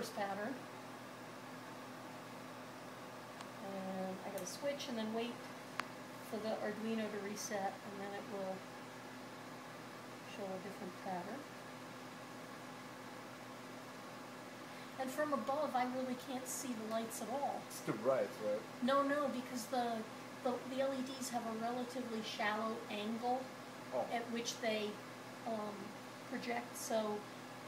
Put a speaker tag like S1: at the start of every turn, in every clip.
S1: first pattern. And I gotta switch and then wait for the Arduino to reset, and then it will show a different pattern. And from above, I really can't see the lights at all.
S2: It's too bright, right?
S1: No, no, because the, the, the LEDs have a relatively shallow angle
S2: Oh,
S1: at which they, um, project, so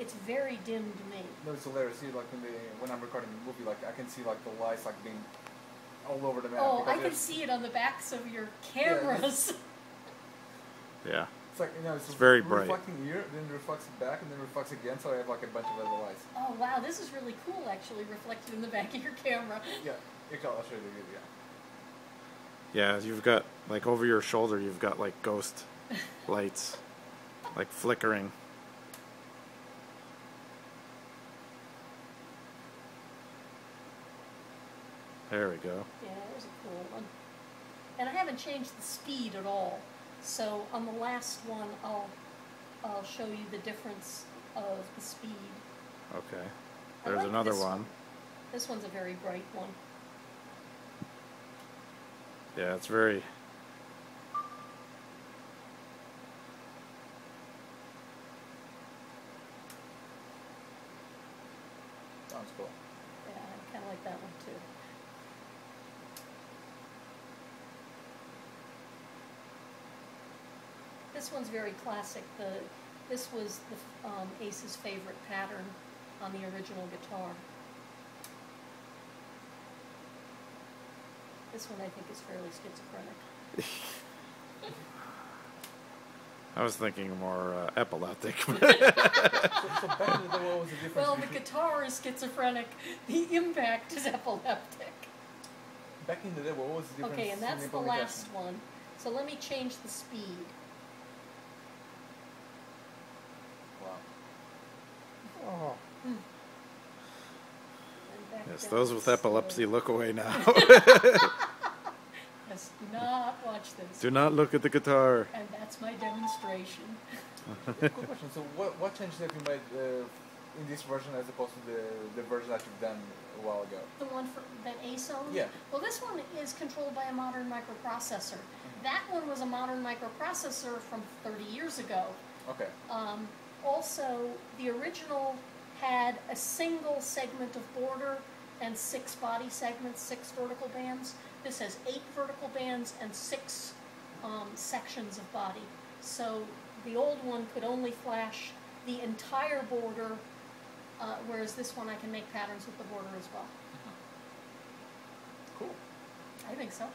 S1: it's very dim to me.
S2: no, it's hilarious. See, like when they when I'm recording the movie, like I can see like the lights like being all over the map.
S1: Oh, I can see it on the backs of your cameras.
S3: Yeah.
S2: It's like you know, it's,
S3: It's very bright.
S2: reflecting here, then reflects back, and then reflects again. So I have like a bunch of other lights.
S1: Oh, wow, this is really cool, actually, reflected in the back of your camera.
S2: Yeah, you can, I'll show you the video.
S3: Yeah, you've got like over your shoulder, you've got like ghost lights, like flickering. There we go.
S1: Yeah, that was a cool one. And I haven't changed the speed at all. So on the last one, I'll, I'll show you the difference of the speed.
S3: Okay. There's
S1: like
S3: another
S1: this
S3: one.
S1: This one's a very bright one.
S3: Yeah, it's very.
S2: Sounds cool.
S1: Yeah, I kind of like that one too. This one's very classic. The this was the um, Ace's favorite pattern on the original guitar. This one I think is fairly schizophrenic.
S3: I was thinking more uh, epileptic.
S2: So, so the day, what was the difference
S1: Well, the guitar is schizophrenic. The impact is epileptic.
S2: back in the day? What was the difference?
S1: Okay, and that's the last one. So let me change the speed.
S2: Wow.
S3: oh. Yes, those with epilepsy, look away now.
S1: Yes, do not watch this.
S3: Do not look at the guitar.
S1: And that's my demonstration.
S2: Quick question. So, what what changes have you made uh, in this version as opposed to the the version that you've done a while ago?
S1: The one for, that Ace owns?
S2: Yeah.
S1: Well, this one is controlled by a modern microprocessor. That one was a modern microprocessor from 30 years ago.
S2: Okay.
S1: Um, also, the original had a single segment of border and six body segments, six vertical bands. This has eight vertical bands and six um, sections of body. So the old one could only flash the entire border, uh, whereas this one I can make patterns with the border as well.
S2: Cool.
S1: I think so.